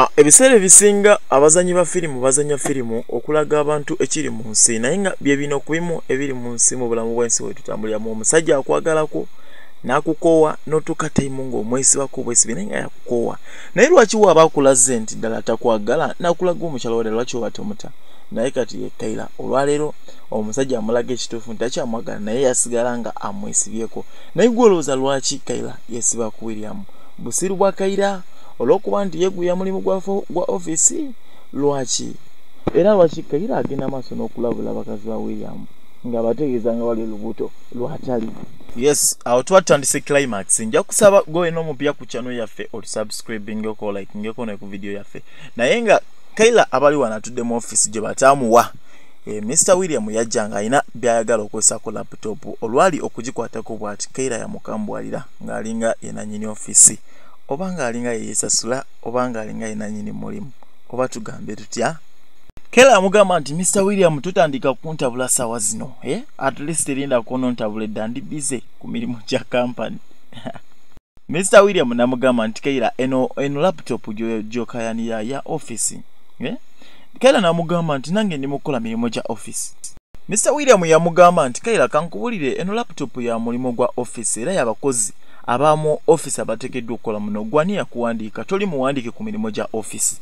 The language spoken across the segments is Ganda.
Ah, ebiseera ebisinga abazanyi ba firimu bazanya firimu okulaga abantu ekiri mu nsi naye nga bye bino ku bimu ebiri mu nsi mu bulamu bw'ensi bwe tutambuliramu. Omusajja akwagalako n'akukoowa n'otuuka taimu ng'omwesibako bwesibi naye nga yakukoowa. Naye lwaki waaba akulaze nti ddala takwagala? N'akulaga omukyalo wadde lwaki oba tomuta? Naye kati ye kaira olwaleero omusajja amulaga ekituufu nti takyamwagala naye yasigala nga amwesibyeko. Naye gwe olowooza lwaki kaira yesiba ku william? Busiru bwa kaira olw'okuba nti yeguya mulimu gwa ofiisi lwaki? Era lwaki kaira agenda maaso n'okulabula bakazi ba william? Ng'abategeeza nga wali olubuto lwatali. Yes awo tuba tutandise climax. Nja kusaba gwe n'omupya ku channel yaffe olusubscribingeko olikingeko ne ku video yaffe. Naye nga kaira abali wano atudde mu office gye bataamuwa. E, mr william yajja ng'alina byayagala okwesako laptop olwali okugikwatako bw'ati kaira yamukambwalira ng'alinga yenanyini office oba ng'alinga yeyesasula oba ng'alinga yenanyini mulimu oba tugambe tutya kera amugamba nti mr william tutandika kuntabula saawa zino eh? at least erinda kunontabula edda ndi bize ku mirimu gya kampany mr william namugamba nti keira eno, eno laptop gyo- gyokayanira ya office eh? keira namugamba nti nange ndi mukukola mirimu gya office mr william yamugamba nti keira kankubulire eno laptop ya mulimu gwa office era yabakozi abamu office abateekeddwa okukola muno. Gwani yakuwandiika toli muwandiike ku mirimu gya office.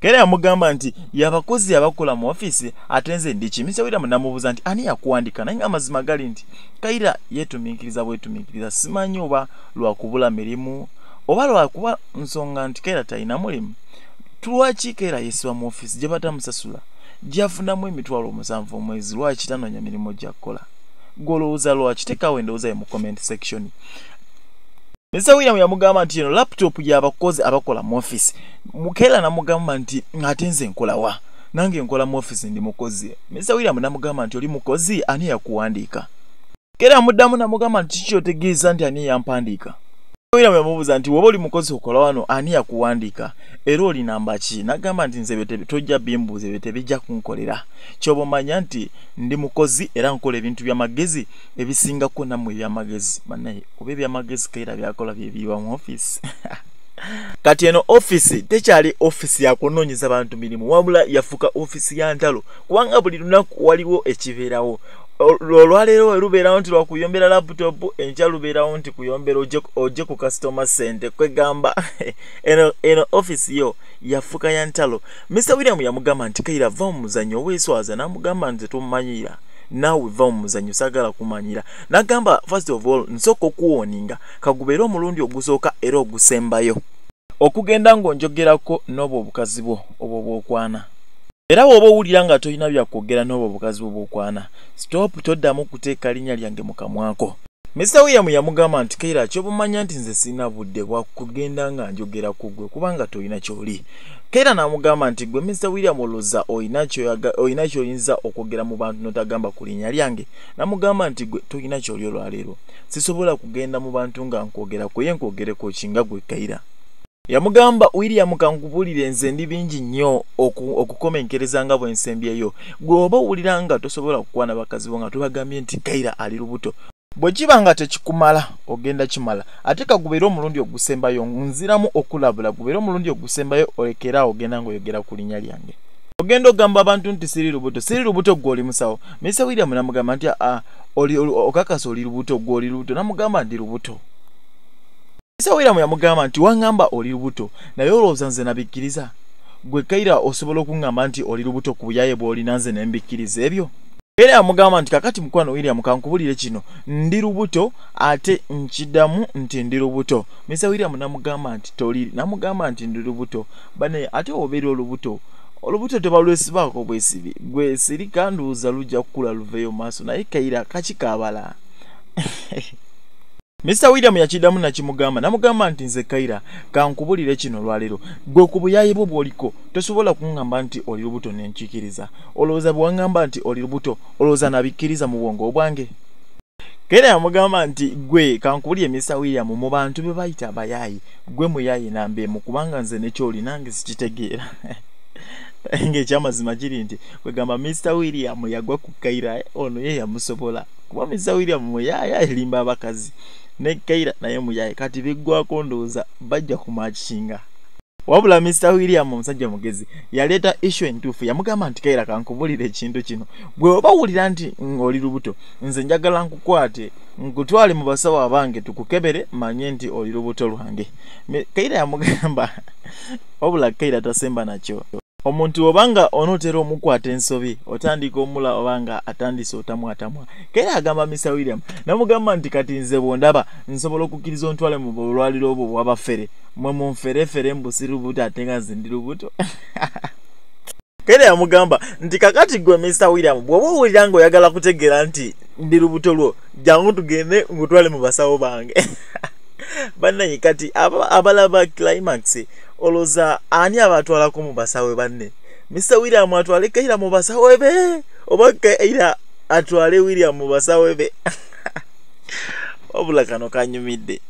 Kera yamugamba nti yabakozi abakola mu ofiisi ate nze ndiki mr william namubuuza nti ani yakuwandika naye nga amazima gali nti kaira yeetumiikiriza bwetumiikiriza simanyi oba lwakubula mirimu oba lwakuba nsonga nti kaira talina mulimu. Lwaki kaira yesiba mu ofiisi gye batamusasula? Gyafunamu emitwalo omusanvu omwezi lwaki tanoonya mirimu gyakukola gwolowooza lwaki tekawo endowooza ye mu comment section. Mr william yamugamba nti eno laptop yabakozi abakola mu office mukeera namugamba nti ate nze nkolawa nange nkola mu office ndi mukozi. Mr william namugamba nti oli mukozi ani yakuwandiika? Keera amuddamu namugamba nti kikyotegeeza nti ani yampandiika william yamubuuza nti woba oli mukozi okola wano ani yakuwandiika? Era oli namba ki? Nagamba nti nze tojja bimbuuza ebyo tebijja kunkolera. Kyoba omanya nti ndi mukozi era nkola ebintu byamagezi ebisingako nammwe ebyamagezi banaye oba ebyamagezi kaira byakola byebiriwa mu office? Kati eno ofisi tekyali ofisi yakunoonyeza bantu mirimu wabula yafuuka ofisi ya ntalo kubanga buli lunaku waliwo ekibeerawo olwaleero we lubeerawo nti lwakuyombera laputopu enkya lubeerawo nti kuyombera ojje- ku kasitoma sente. Kwegamba eno, eno ofisi yo yafuuka ya ntalo. Mr william yamugamba nti kaira va mu muzannyo oweeswaza n'amugamba nti tumumanyira naawe va mu muzannyo saagala kumanyira. N'agamba first of all nsooka okuwooninga. Kagubeere omulundi ogusooka era ogusembayo. Okugenda ng'onjogerako n'obwo obukazi bwo obwo bw'okwana era bw'oba owulira nga tolina byakwogera n'obwo obukazi bwo bw'okwana stop toddamu kuteeka linnya lyange mu kamwako. Mr william yamugamba nti kaira kyobumanya nti nze sirina budde bwa kugenda nga njogera ku ggwe kubanga tolina kyoli. Kaira n'amugamba nti gwe mr william olowooza olina kyoyinza okwogera mu bantu n'otagamba ku linnya lyange. Namugamba nti gwe tolina kyoli olwaleero. Sisobola kugenda mu bantu nga nkwogera ku ye nkwogereko kinga gwe kaira yamugamba william kankubulire nze ndi bingi nnyo oku- okukomenkereza nga bwensembyeyo gwe oba owulira nga tosobola kukwana bakazi bo nga tubagambye nti kaira ali lubuto bwe kiba nga tekikumala ogenda kimala ate kagubeere omulundi ogusembayo nziramu okulabula gubeere omulundi ogusembayo olekera ogenda ngaoyogera ku linnya lyange. Ogenda ogamba abantu nti siri lubuto siri lubuto gwe oli musawo. Misa william namugamba nti aa okakasa oli lubuto gwe oli lubuto. Namugamba ndi lubuto William yamugamba nti waŋŋamba oli lubuto naye olowooza nze nabikkiriza? Gwe kaira osobola okuŋŋamba nti oli lubuto ku buyaye bw'olina nze ne mbikkiriza ebyo? Era yamugamba nti kakati mukwano william kankubulire kino. Ndi lubuto ate nkiddamu nti ndi lubuto. Mr william namugamba nti toli namugamba nti ndi lubuto. Bane ate obeera olubuto? Olubuto tebalwesibaako bwesibi. Gwe sirika nduuza lujja kukula luveeyo maaso naye kaira kakikaabala mr william yakiddamu nakimugamba namugamba nti nze kaira kankubulire kino lwaleero. Gwe ku buyayi bwo bw'oliko tosobola kuŋŋamba nti oli lubuto nenkiikiriza olowooza bwe waŋŋamba nti oli lubuto olowooza nabikkiriza mu bwongo bwange kaira yamugamba nti gwe kankubulire mr william mu bantu be bayita abayaayi. Gwe muyaayi nambeemu kubanga nze nekyoli nange sikitegeera. Ng'ekyamazima kiri nti kwegamba mr william yagwa ku kaira ono ye yamusobola. Kuba mr william muyaaya erimba abakazi ne kaira naye muyaye kati biggwako ndowooza bajja kumakinga wabula mr william omusajja mugezi yaleeta issu entuufu. Yamugamba nti kaira kankubulira ekintu kino. Bwe oba wulira nti ng'oli lubuto nze njagala nkukwate nkutwale mu basawo abange tukukebere manye nti oli lubuto lwange. Kaira yamugamba wabula kaira tasemba nakyo omuntu obanga onootera omukwata ensobi otandika omula obanga atandise otamwatamwa. Kaera agamba mr william namugamba nti kati nze bwondaba nsobola okukkiriza ontwale mu bulwaliro obwo bwabafere mwe munferefere mbusi lubuto ate nga nze ndi lubuto. Kaera yamugamba nti kakati gwe mr william bw'oba owulira ngaoyagala kutegeera nti ndi lubuto lwo jangu tugende ngutwale mu basawo bange bannaye kati abalaba climax oloza ani abatwalako mu basawe banne? Mr william atwale kaira mu basawe be? Oba kaira atwale william mu basawe be? Wabula kano kanyumidde.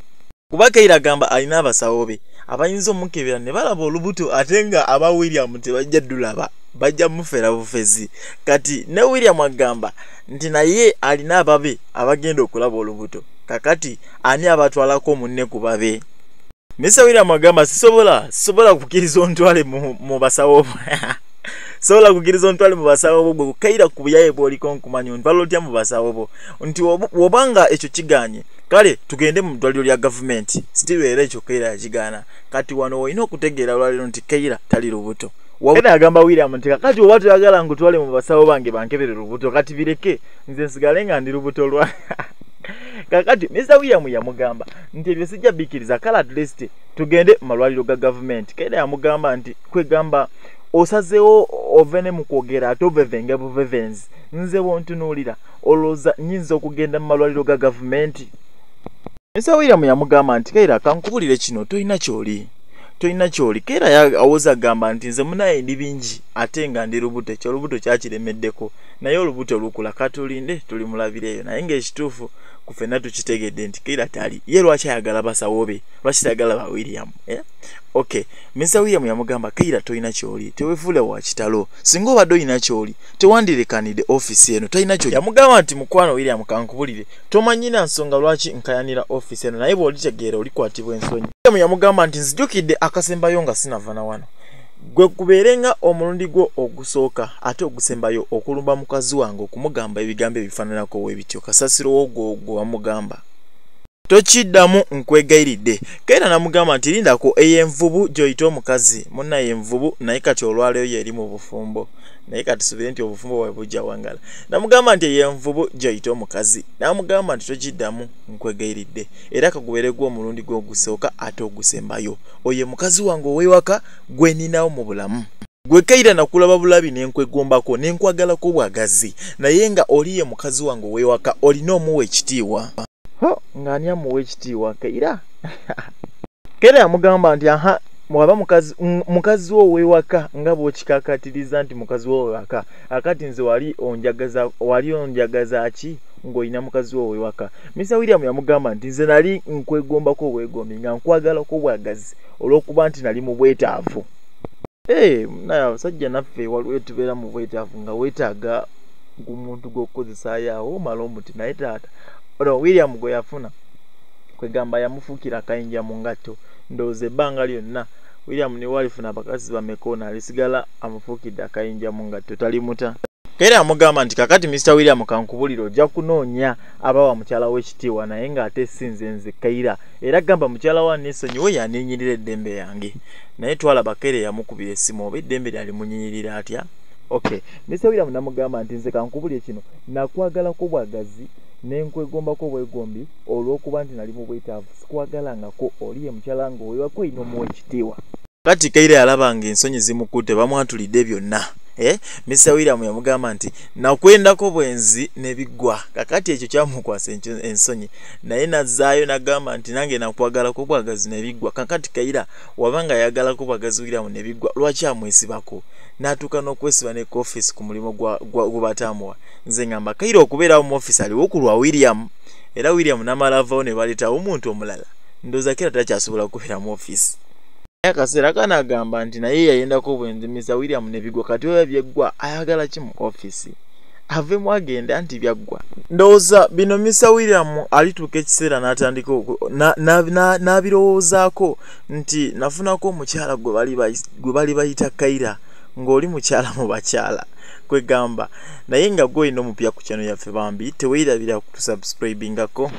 Kuba kaira agamba alina abasawo be abayinza omukebera ne balaba olubuto ate nga aba william tebajja ddulaba bajja mufera bufezi. Kati ne william agamba nti naye alina ababe abagenda okulaba olubuto kakati ani abatwalako munne ku babe? Mr william agamba sisobola sisobola kukkiriza ontwale mu basawo sobola kukkiriza ontwale mu basawo bo bwe kaira ku buyaye bw'oliko nkumanya ontwala otya mu basawo bo nti wobanga ekyo kiganye kale tugende mu ddwaliro lya gavumenti sitiru era ekyo kaira yakigaana kati wano olina okutegeera olwaliro nti kaira tali lubuto. Era agamba william nti kakati oba toyagala nkutwale mu basawo bange bankebere lubuto kati bireke nze nsigale nga ndi lubuto lwa kakati william yamugamba nti ebyo sijja bikkiriza kale at least tugende mu malwaliro ga gavumenti. Kaera yamugamba nti kwegamba osazeewo ove ne mu kwogera ate ovevenge buvevenzi nze bwontunuulira olowooza nyinza okugenda mu malwaliro ga gavumenti? Mr william yamugamba nti kaera kankubulire kino tolina kyoli. Tolina kyoli. Kaera awoza agamba nti nze munaye ndi bingi ate nga ndi lubuto ekyo olubuto kyakiremeddeko naye olubuto lukula katulinde tulimulabireeyo naye ngaekituufu kufenna tukitegedde nti kaira tali ye lwaki ayagala basawo be lwaki tayagala ba william? Eh? okay mr william yamugamba kaira tolina kyoli? Tewefuule wa kitalo? Singa obadde olina kyoli tewandirekanidde offisi eno tolina kyoli? Yamugamba nti mukwano william kankubulire. Tomanyina nsonga lwaki nkayanira offisi eno naye bw'olitegeera olikwatibwa ensonyi. William yamugamba nti nzijukidde akasembayo nga sinava na wano gwe kubeerenga omulundi gwo ogusooka ate ogusembayo okulumba mukazi wange okumugamba ebigambo ebifaananako we bityo. Kasasiro wo gwo gwe wamugamba. Tokiddamu nkwegayiridde. Kaera namugamba nti lindako ey'envubu gy'oyita omukazi. Munnaye envubu naye kati olwaleero yeri mu bufumbo naye kati subire nti obufumbo bwe bujja wangala. Namugamba nti ey'envubu gy'oyita omukazi namugamba nti tokiddamu nkwegayiridde era kagubeere gwa omulundi gw'ogusooka ate ogusembayo. Oyo mukazi wange ow'ewaka gwe ninawo mu bulamu. Gwe kaira nakulaba bulabi nenkwegombako nenkwagalako bwagazi. Naye nga oliye mukazi wange ow'ewaka olina omuwa ekitiibwa. Ng'ani amuwa ekitiibwa? Kaira kaira yamugamba nti aha mwaba mukazi wo ow'ewaka nga bw'okikakatiriza nti mukazi wo ow'ewaka akati nze wali onjagaza wali onjagaza ki ng'olina mukazi wo ow'ewaka mr william yamugamba nti nze nali nkwegombako obwegombi nga nkwagalako obwagazi olw'okuba nti nali mu bwetaavu. Ee naye abasajja naffe waliwo tubeera mu bwetaavu nga weetaaga omuntu gw'okukozesaayo awo omala omuti. Naye taata ono william gwe yafuna kwegamba yamufuukira akayinja mu ngatto ndowooza ebbanga lyonna william ne walifuna abakazi bamekona alisigala amufuukidde akayinja mu ngatto talimuta kaera yamugamba nti kakati mr william kankubulire ojja kunoonya abawa mukyala w'ekitiibwa naye ng'ate si nze kaira era gamba mukyala wa nesonyiwe yaninnyirira eddembe yange. Naye twalaba kaera yamukubira essimu oba eddembe lyali munyinyirira atya? Okay. Mr william namugamba nti nze kankubulire kino nakwagalako bwagazi nenkwegombako obwegombi olw'okuba nti nali mu bwetaavu sikwagalangako oliye mukyala nga owewako olina omuwa ekitiibwa kati kaira yalaba nga ensonyi zimukutte bamwatulidde byonna? Mr william yamugamba nti nakwendako bwenzi nebiggwa kakati ekyo kyamukwasa ensonyi. Naye nazzaayo nagamba nti nange nakwagalako bwagazi nebiggwa kakati kaira wabanga yagalako bwagazi william nebiggwa lwaki amwesibako? N'atuuka n'okwesiba ne koffisi ku mulimu gwe bataamuwa nze ngamba kaira okubeerawo mu offisi aliwo ku lwa william. Era william namala avawo ne baleetawo omuntu omulala. Ndowooza kera takyasobola kubeera mu offisi naye akaseera kanagamba nti naye yayendako bwenzimisa william nebigwa kati oyo byeggwa ayagala ki mu offisi avemu agenda nti byaggwa. Ndowooza bino mr william alituuka ekiseera n'atandika n'abirowoozaako nti nafunako omukyala gwe bali bayita kaira ng'oli mukyala mu bakyala. Kwegamba naye nga gwe olina omupya ku kyano yaffe bambi teweerabira kutusubscribingako